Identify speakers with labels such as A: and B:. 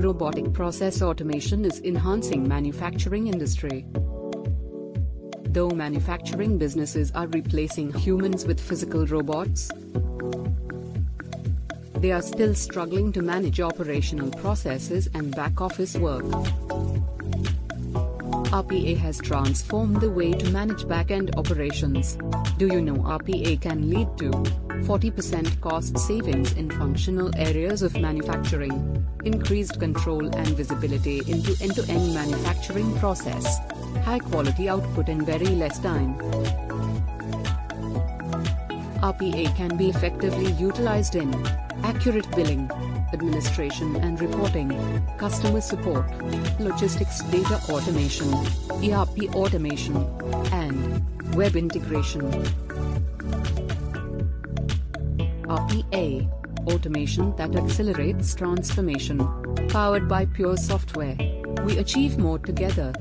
A: Robotic process automation is enhancing manufacturing industry. Though manufacturing businesses are replacing humans with physical robots, they are still struggling to manage operational processes and back office work. RPA has transformed the way to manage back-end operations. Do you know RPA can lead to 40% cost savings in functional areas of manufacturing, increased control and visibility into end-to-end manufacturing process, high quality output in very less time. RPA can be effectively utilized in accurate billing, administration and reporting, customer support, logistics data automation, ERP automation, and web integration. RPA automation that accelerates transformation, powered by PureSoftware. We achieve more together.